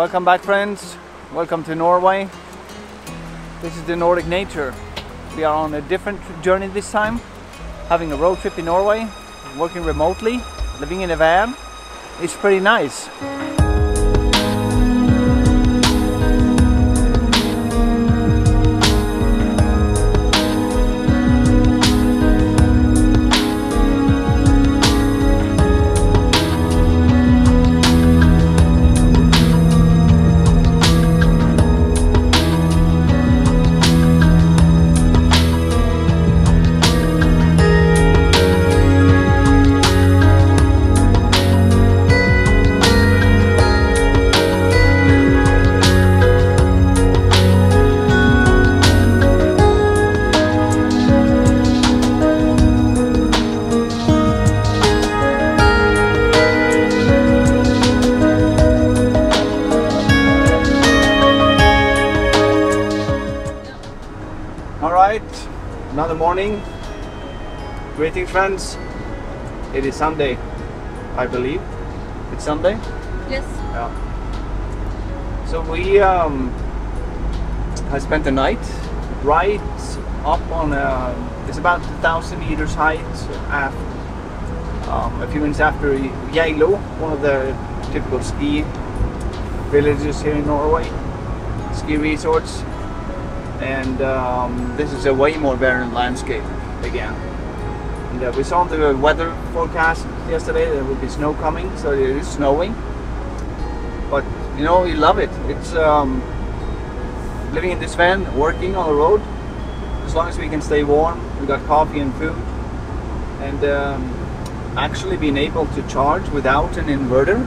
Welcome back friends, welcome to Norway. This is the Nordic Nature. We are on a different journey this time, having a road trip in Norway, working remotely, living in a van. It's pretty nice. All right, another morning. Greeting, friends. It is Sunday, I believe. It's Sunday. Yes. Yeah. So we um, have spent the night right up on a. It's about a thousand meters height. At, um, a few minutes after Geilo, one of the typical ski villages here in Norway, ski resorts and um, this is a way more barren landscape again. And uh, we saw the weather forecast yesterday there will be snow coming, so it is snowing. But you know, we love it. It's um, living in this van, working on the road. As long as we can stay warm, we got coffee and food, and um, actually being able to charge without an inverter.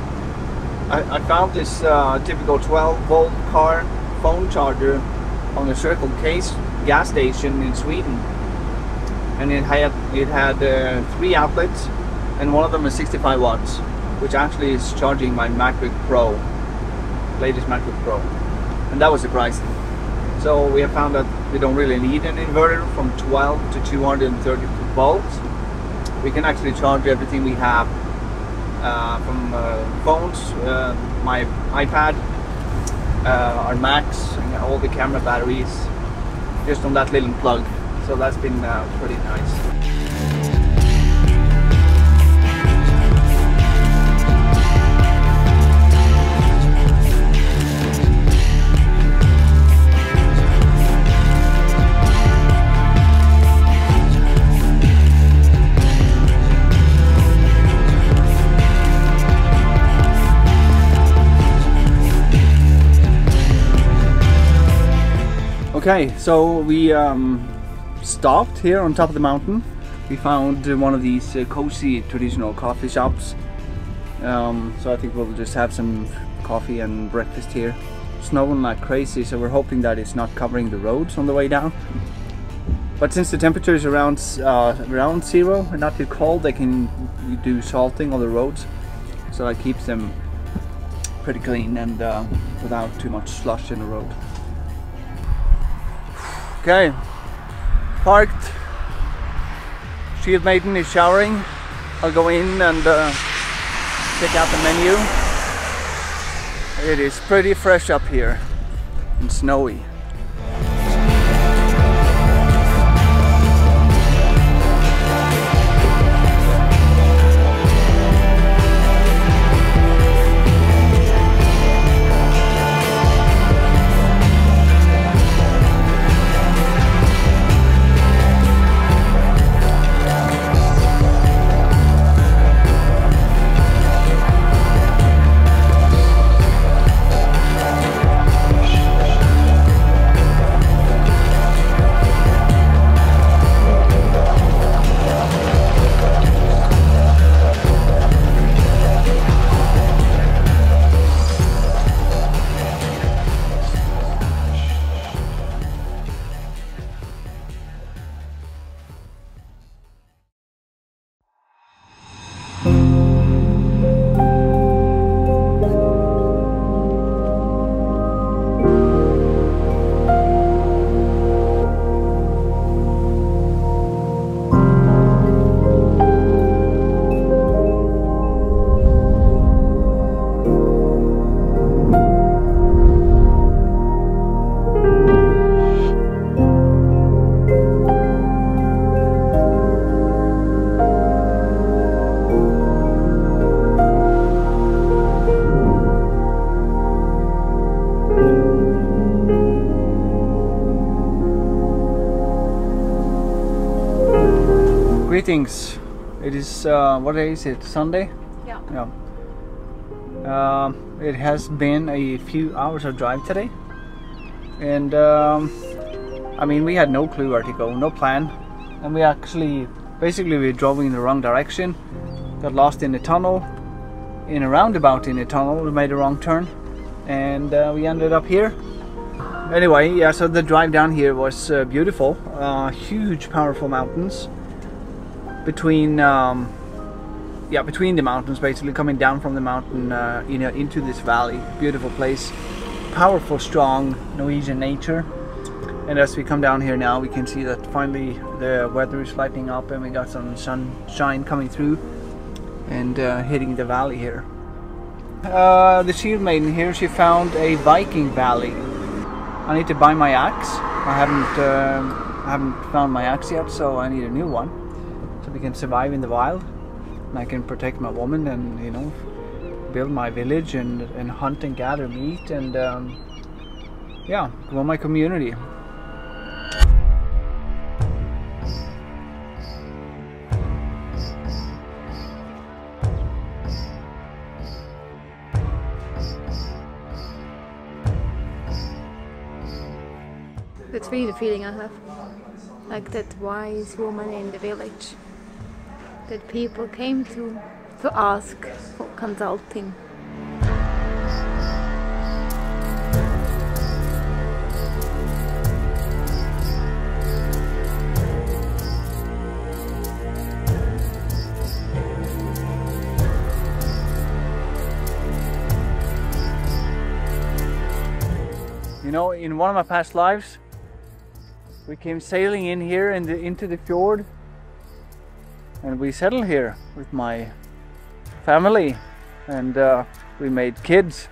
I, I found this uh, typical 12 volt car phone charger on a Circle K gas station in Sweden, and it had it had uh, three outlets, and one of them is 65 watts, which actually is charging my MacBook Pro, latest MacBook Pro, and that was surprising. So we have found that we don't really need an inverter from 12 to 230 volts. We can actually charge everything we have uh, from uh, phones, uh, my iPad, uh, our Macs, all the camera batteries, just on that little plug. So that's been uh, pretty nice. Okay, so we um, stopped here on top of the mountain. We found one of these uh, cozy traditional coffee shops. Um, so I think we'll just have some coffee and breakfast here. Snowing like crazy, so we're hoping that it's not covering the roads on the way down. But since the temperature is around uh, around zero and not too cold, they can do salting on the roads, so that keeps them pretty clean and uh, without too much slush in the road. Okay, parked. Shield Maiden is showering. I'll go in and uh, check out the menu. It is pretty fresh up here and snowy. Greetings. It is uh, what day is it? Sunday. Yeah. Yeah. Um, it has been a few hours of drive today, and um, I mean we had no clue where to go, no plan, and we actually basically we drove in the wrong direction, got lost in the tunnel, in a roundabout in the tunnel, we made a wrong turn, and uh, we ended up here. Anyway, yeah, so the drive down here was uh, beautiful. Uh, huge, powerful mountains between um, yeah between the mountains basically coming down from the mountain uh, you know into this valley. Beautiful place. Powerful strong Norwegian nature. And as we come down here now we can see that finally the weather is lightening up and we got some sunshine coming through and uh, hitting the valley here. Uh, the shield maiden here she found a Viking valley. I need to buy my axe. I haven't uh, I haven't found my axe yet so I need a new one we can survive in the wild and I can protect my woman and you know build my village and, and hunt and gather meat and um, yeah grow my community That's really the feeling I have. Like that wise woman in the village. That people came to to ask for consulting. You know, in one of my past lives, we came sailing in here the, into the fjord, and we settled here with my family, and uh, we made kids,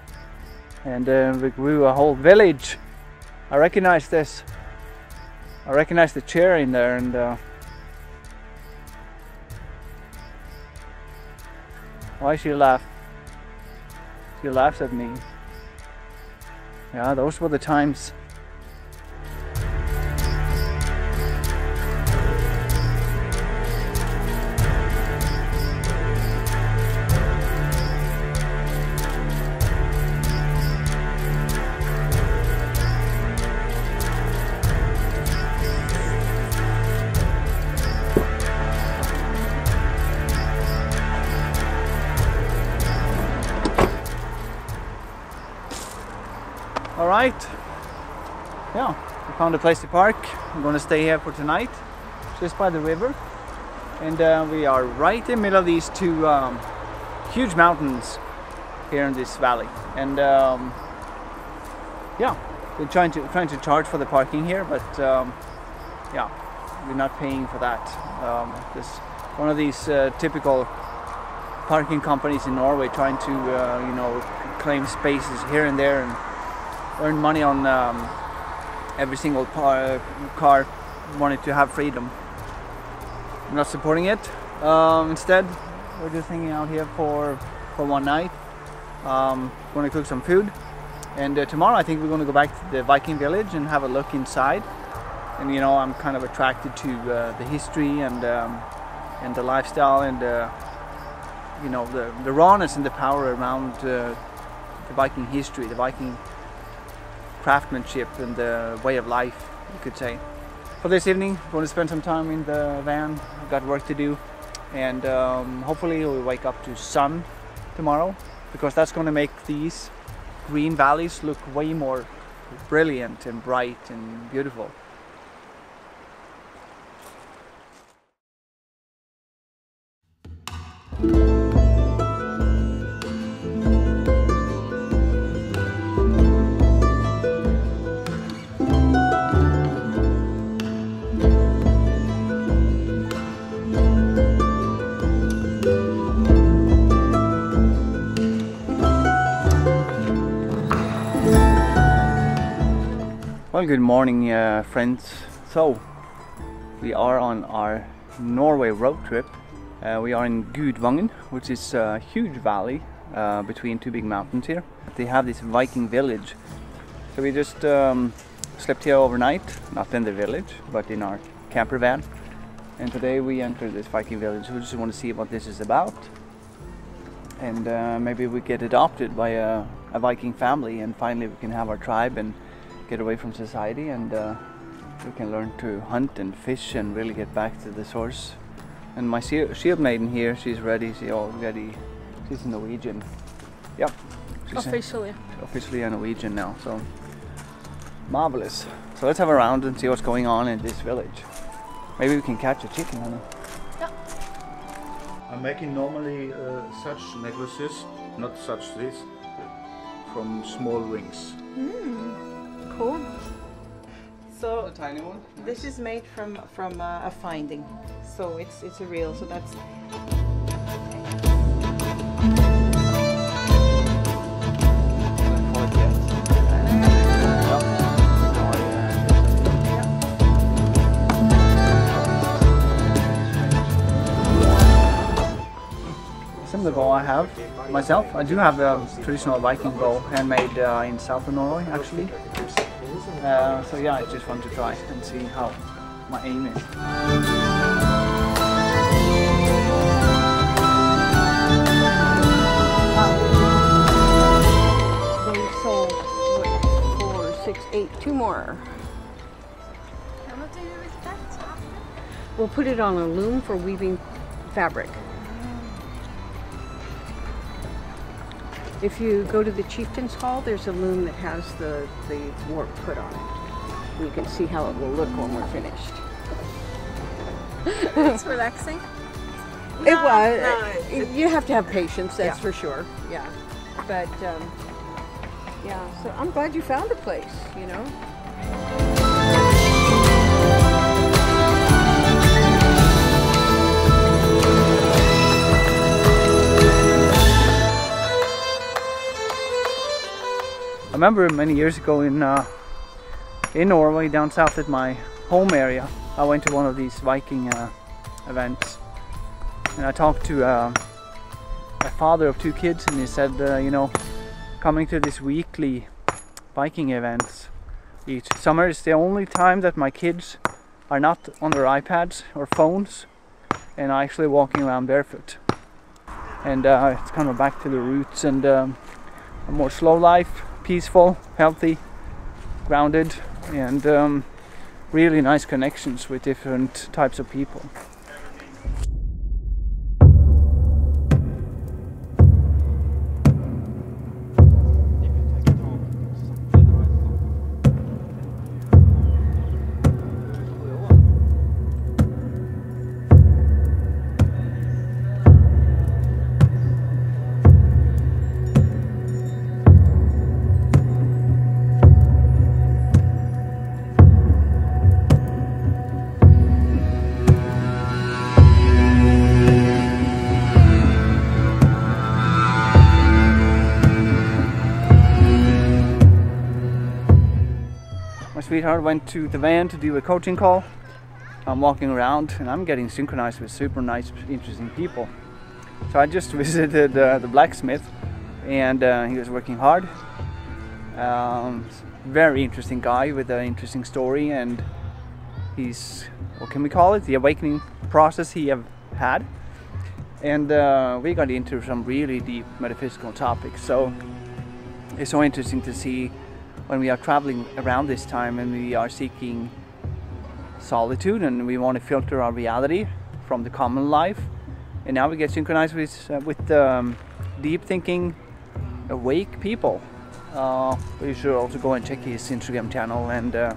and uh, we grew a whole village. I recognize this. I recognize the chair in there, and uh, why she laugh? She laughs at me. Yeah, those were the times. All right. Yeah, we found a place to park. I'm to stay here for tonight, just by the river. And uh, we are right in the middle of these two um, huge mountains here in this valley. And um, yeah, we're trying to trying to charge for the parking here, but um, yeah, we're not paying for that. Um, this one of these uh, typical parking companies in Norway trying to uh, you know claim spaces here and there and earn money on um, every single par, car wanted to have freedom. I'm not supporting it. Um, instead, we're just hanging out here for for one night. Um, going to cook some food, and uh, tomorrow I think we're going to go back to the Viking village and have a look inside. And you know, I'm kind of attracted to uh, the history and um, and the lifestyle and uh, you know the the rawness and the power around uh, the Viking history, the Viking craftsmanship and the way of life, you could say. For this evening, I'm going to spend some time in the van. I've got work to do, and um, hopefully we'll wake up to sun tomorrow, because that's going to make these green valleys look way more brilliant and bright and beautiful. Well, good morning, uh, friends. So, we are on our Norway road trip. Uh, we are in Gudvangen, which is a huge valley uh, between two big mountains here. They have this Viking village. So we just um, slept here overnight, not in the village, but in our camper van. And today we enter this Viking village. We just want to see what this is about. And uh, maybe we get adopted by a, a Viking family and finally we can have our tribe and get away from society and uh, we can learn to hunt and fish and really get back to the source. And my shield shield maiden here, she's ready. She already, she's Norwegian. Yep. She's a- Officially. officially a Norwegian now. So marvelous. So let's have a round and see what's going on in this village. Maybe we can catch a chicken. I don't know. I'm making normally uh, such necklaces, not such this, from small rings. Cool. So tiny one. this is made from from uh, a finding, so it's it's a real. So that's Similar bow I have myself. I do have a traditional Viking bow, handmade uh, in south of Norway actually. Uh, so yeah, it's just fun to try and see how my aim is. They sold what, four, six, eight, two more. And what do you do with that? We'll put it on a loom for weaving fabric. If you go to the chieftain's hall, there's a loom that has the, the work put on it. You can see how it will look when we're finished. It's relaxing. it was. you have to have patience, that's for sure. Yeah. But, um, yeah, so I'm glad you found a place, you know? Remember many years ago in uh, in Norway, down south at my home area, I went to one of these Viking uh, events, and I talked to uh, a father of two kids, and he said, uh, you know, coming to this weekly Viking events each summer is the only time that my kids are not on their iPads or phones, and are actually walking around barefoot. And uh, it's kind of back to the roots and um, a more slow life, peaceful, healthy, grounded, and um, really nice connections with different types of people. My sweetheart went to the van to do a coaching call. I'm walking around and I'm getting synchronized with super nice, interesting people. So I just visited uh, the blacksmith and uh, he was working hard. Um, very interesting guy with an interesting story and he's, what can we call it? The awakening process he have had. And uh, we got into some really deep metaphysical topics. So it's so interesting to see when we are traveling around this time and we are seeking solitude and we want to filter our reality from the common life. And now we get synchronized with uh, with um, deep thinking awake people. Uh, you should also go and check his instagram channel and uh,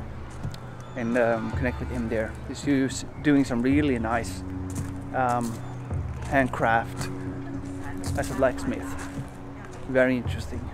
and um, connect with him there. He's doing some really nice um, handcraft as a blacksmith. Very interesting